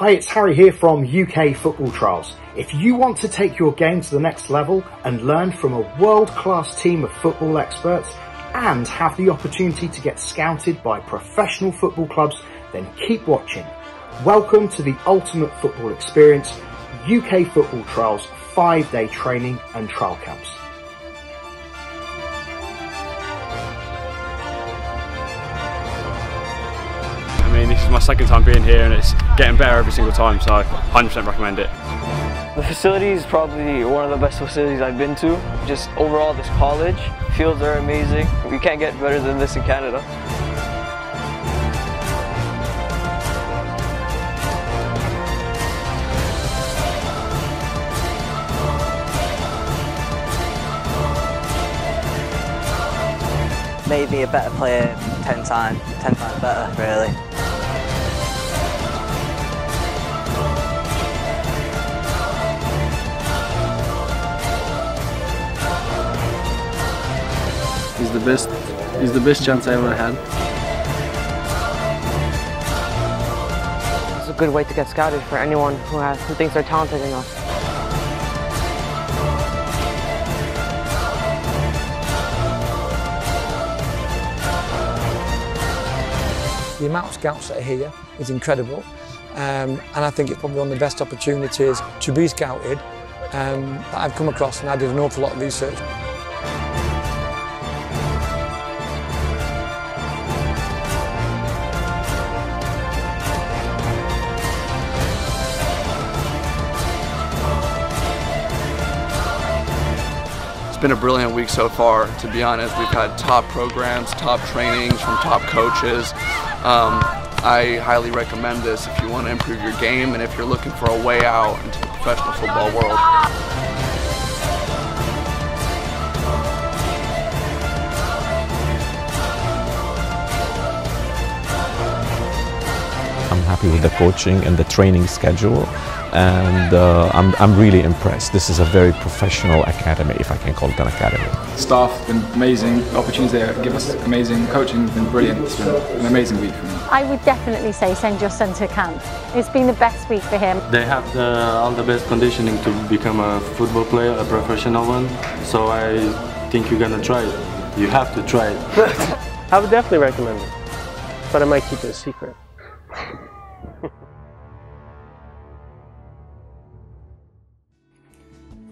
Hi, it's Harry here from UK Football Trials. If you want to take your game to the next level and learn from a world-class team of football experts and have the opportunity to get scouted by professional football clubs, then keep watching. Welcome to the ultimate football experience, UK Football Trials five-day training and trial camps. Is my second time being here and it's getting better every single time, so I 100% recommend it. The facility is probably one of the best facilities I've been to. Just overall, this college, fields are amazing. We can't get better than this in Canada. made me a better player 10 times, 10 times better really. It's the best, it's the best chance I ever had. It's a good way to get scouted for anyone who has who thinks they're talented enough. The amount of scouts that are here is incredible. Um, and I think it's probably one of the best opportunities to be scouted um, that I've come across and I did an awful lot of research. Been a brilliant week so far, to be honest. We've had top programs, top trainings from top coaches. Um, I highly recommend this if you want to improve your game and if you're looking for a way out into the professional football world. I'm happy with the coaching and the training schedule and uh, I'm, I'm really impressed. This is a very professional academy, if I can call it an academy. Staff have been amazing, opportunities there give us amazing coaching, has been brilliant. It's been an amazing week for me. I would definitely say send your son to camp. It's been the best week for him. They have the, all the best conditioning to become a football player, a professional one, so I think you're gonna try it. You have to try it. I would definitely recommend it, but I might keep it a secret.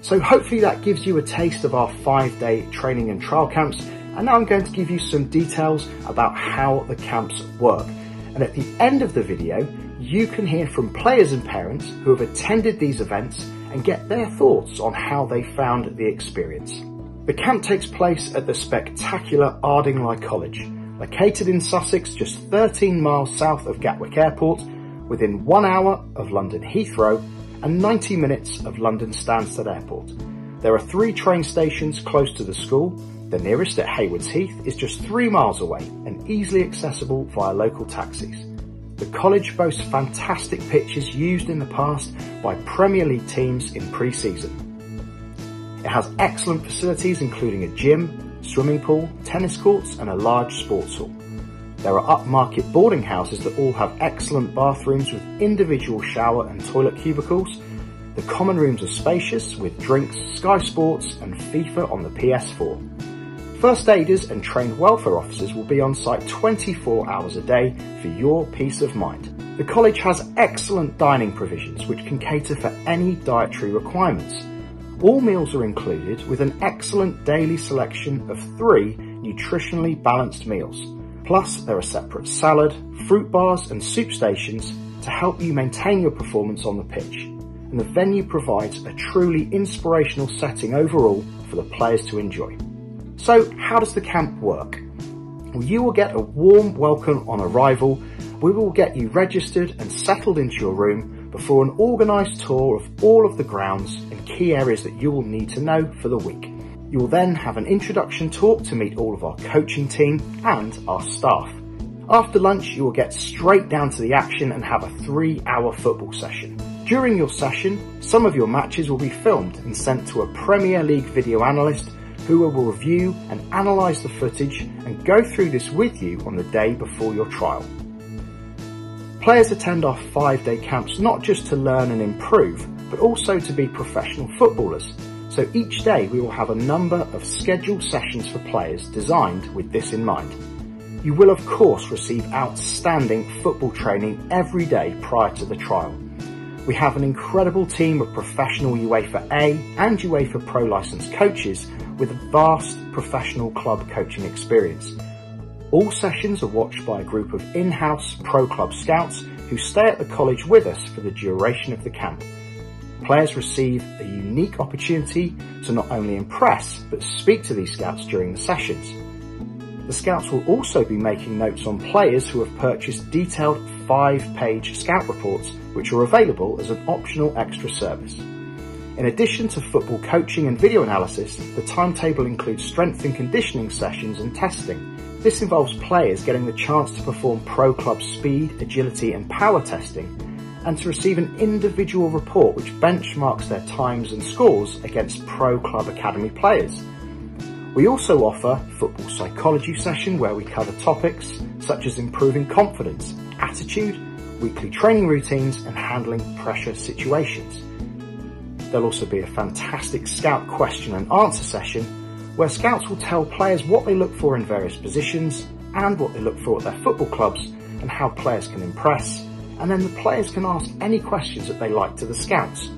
So hopefully that gives you a taste of our five day training and trial camps. And now I'm going to give you some details about how the camps work. And at the end of the video, you can hear from players and parents who have attended these events and get their thoughts on how they found the experience. The camp takes place at the spectacular Ardingly College, located in Sussex just 13 miles south of Gatwick Airport, within one hour of London Heathrow and 90 minutes of London Stansted Airport. There are three train stations close to the school. The nearest at Haywards Heath is just three miles away and easily accessible via local taxis. The college boasts fantastic pitches used in the past by Premier League teams in pre-season. It has excellent facilities including a gym, swimming pool, tennis courts and a large sports hall. There are upmarket boarding houses that all have excellent bathrooms with individual shower and toilet cubicles. The common rooms are spacious with drinks, Sky Sports and FIFA on the PS4. First aiders and trained welfare officers will be on site 24 hours a day for your peace of mind. The college has excellent dining provisions which can cater for any dietary requirements. All meals are included with an excellent daily selection of three nutritionally balanced meals. Plus, there are separate salad, fruit bars and soup stations to help you maintain your performance on the pitch. And the venue provides a truly inspirational setting overall for the players to enjoy. So, how does the camp work? Well, you will get a warm welcome on arrival. We will get you registered and settled into your room before an organised tour of all of the grounds and key areas that you will need to know for the week. You will then have an introduction talk to meet all of our coaching team and our staff. After lunch, you will get straight down to the action and have a three hour football session. During your session, some of your matches will be filmed and sent to a Premier League video analyst who will review and analyse the footage and go through this with you on the day before your trial. Players attend our five day camps not just to learn and improve, but also to be professional footballers. So each day we will have a number of scheduled sessions for players designed with this in mind. You will of course receive outstanding football training every day prior to the trial. We have an incredible team of professional UEFA A and UEFA Pro licensed coaches with vast professional club coaching experience. All sessions are watched by a group of in-house pro club scouts who stay at the college with us for the duration of the camp. Players receive a unique opportunity to not only impress but speak to these scouts during the sessions. The scouts will also be making notes on players who have purchased detailed five-page scout reports which are available as an optional extra service. In addition to football coaching and video analysis, the timetable includes strength and conditioning sessions and testing, this involves players getting the chance to perform pro club speed, agility and power testing and to receive an individual report which benchmarks their times and scores against pro club academy players. We also offer football psychology session where we cover topics such as improving confidence, attitude, weekly training routines and handling pressure situations. There'll also be a fantastic scout question and answer session where scouts will tell players what they look for in various positions and what they look for at their football clubs and how players can impress, and then the players can ask any questions that they like to the scouts.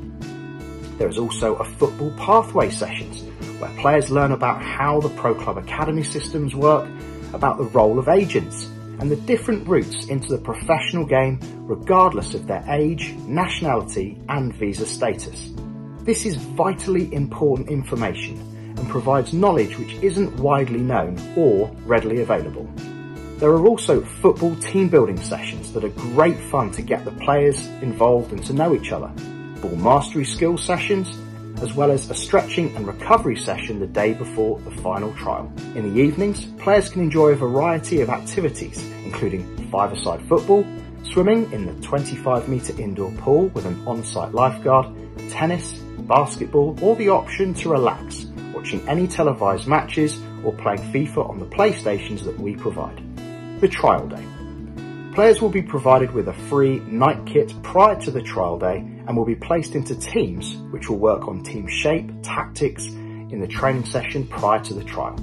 There is also a football pathway sessions where players learn about how the Pro Club Academy systems work, about the role of agents, and the different routes into the professional game regardless of their age, nationality and visa status. This is vitally important information and provides knowledge which isn't widely known or readily available. There are also football team building sessions that are great fun to get the players involved and to know each other, ball mastery skill sessions, as well as a stretching and recovery session the day before the final trial. In the evenings, players can enjoy a variety of activities, including five-a-side football, swimming in the 25 metre indoor pool with an on-site lifeguard, tennis, basketball, or the option to relax watching any televised matches or playing FIFA on the PlayStations that we provide. The trial day. Players will be provided with a free Nike kit prior to the trial day and will be placed into teams which will work on team shape, tactics in the training session prior to the trial.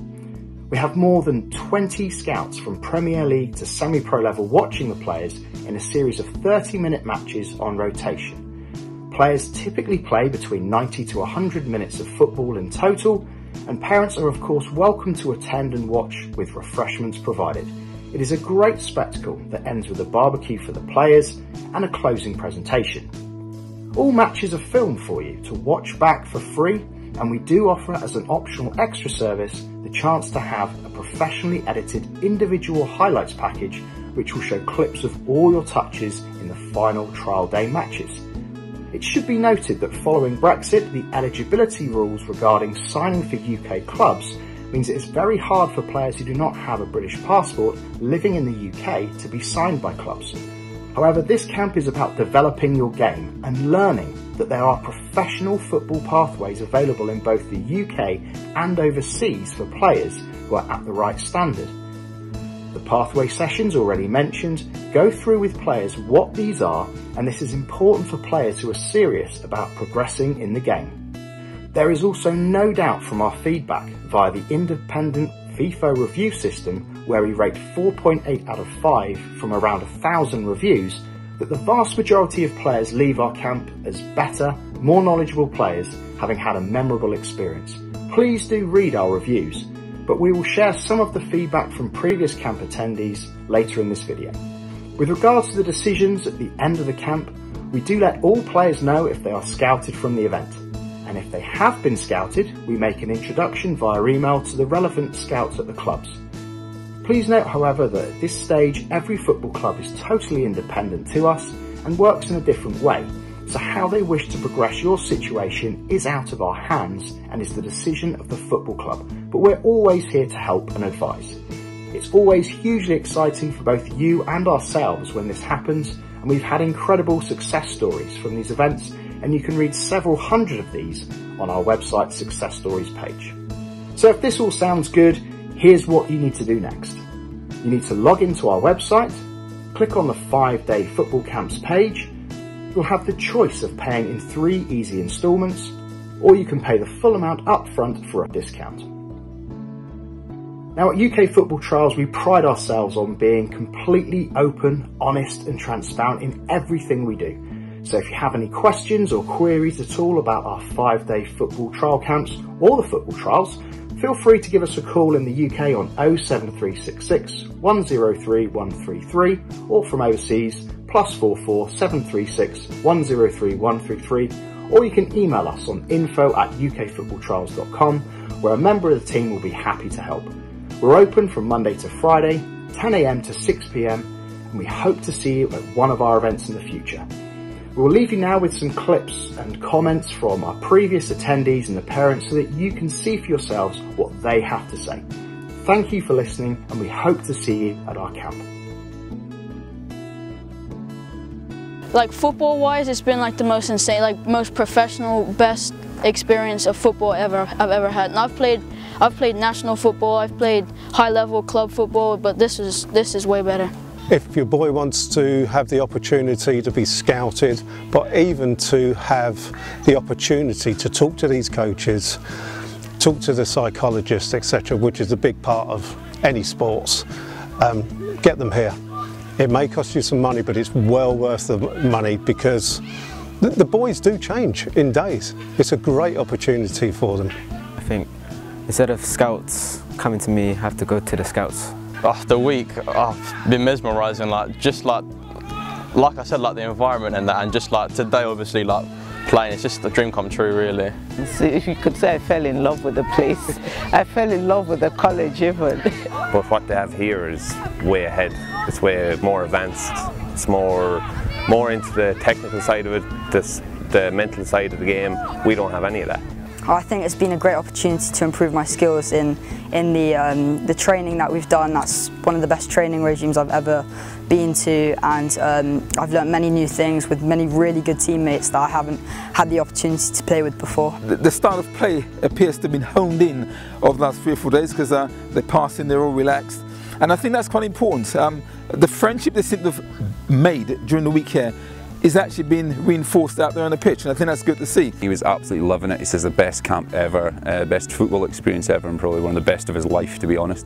We have more than 20 scouts from Premier League to semi-pro level watching the players in a series of 30 minute matches on rotation. Players typically play between 90 to 100 minutes of football in total, and parents are of course welcome to attend and watch with refreshments provided. It is a great spectacle that ends with a barbecue for the players and a closing presentation. All matches are filmed for you to watch back for free and we do offer as an optional extra service the chance to have a professionally edited individual highlights package which will show clips of all your touches in the final trial day matches. It should be noted that following Brexit, the eligibility rules regarding signing for UK clubs means it is very hard for players who do not have a British passport living in the UK to be signed by clubs. However, this camp is about developing your game and learning that there are professional football pathways available in both the UK and overseas for players who are at the right standard. The pathway sessions already mentioned go through with players what these are and this is important for players who are serious about progressing in the game. There is also no doubt from our feedback via the independent Feefo review system where we rate 4.8 out of 5 from around 1000 reviews that the vast majority of players leave our camp as better, more knowledgeable players having had a memorable experience. Please do read our reviews but we will share some of the feedback from previous camp attendees later in this video. With regards to the decisions at the end of the camp, we do let all players know if they are scouted from the event. And if they have been scouted, we make an introduction via email to the relevant scouts at the clubs. Please note, however, that at this stage, every football club is totally independent to us and works in a different way, so how they wish to progress your situation is out of our hands and is the decision of the football club, but we're always here to help and advise. It's always hugely exciting for both you and ourselves when this happens, and we've had incredible success stories from these events, and you can read several hundred of these on our website success stories page. So if this all sounds good, here's what you need to do next. You need to log into our website, click on the five day football camps page, you'll have the choice of paying in three easy instalments, or you can pay the full amount upfront for a discount. Now at UK Football Trials, we pride ourselves on being completely open, honest and transparent in everything we do. So if you have any questions or queries at all about our five day football trial camps or the football trials, feel free to give us a call in the UK on 07366 103 133 or from overseas plus 44 736 103 133 or you can email us on info at ukfootballtrials.com where a member of the team will be happy to help. We're open from Monday to Friday, 10am to 6pm and we hope to see you at one of our events in the future. We'll leave you now with some clips and comments from our previous attendees and the parents so that you can see for yourselves what they have to say. Thank you for listening and we hope to see you at our camp. Like football wise, it's been like the most insane, like most professional, best experience of football ever I've ever had. And I've played I've played national football, I've played high level club football, but this is this is way better. If your boy wants to have the opportunity to be scouted, but even to have the opportunity to talk to these coaches, talk to the psychologists, etc., which is a big part of any sports, um, get them here. It may cost you some money, but it's well worth the money because the, the boys do change in days. It's a great opportunity for them. I think instead of scouts coming to me, I have to go to the scouts. Oh, the week, oh, I've been mesmerising, like, just like, like I said, like the environment and that, and just like today, obviously, like, playing, it's just a dream come true, really. So if you could say I fell in love with the place, I fell in love with the college even. but what they have here is way ahead. It's way more advanced. It's more, more into the technical side of it, this, the mental side of the game. We don't have any of that. I think it's been a great opportunity to improve my skills in in the um, the training that we've done. That's one of the best training regimes I've ever been to, and um, I've learnt many new things with many really good teammates that I haven't had the opportunity to play with before. The, the style of play appears to have been honed in over the last three or four days because uh, they're passing, they're all relaxed, and I think that's quite important. Um, the friendship they seem to have made during the week here is actually being reinforced out there on the pitch and I think that's good to see. He was absolutely loving it. He says the best camp ever, uh, best football experience ever and probably one of the best of his life to be honest.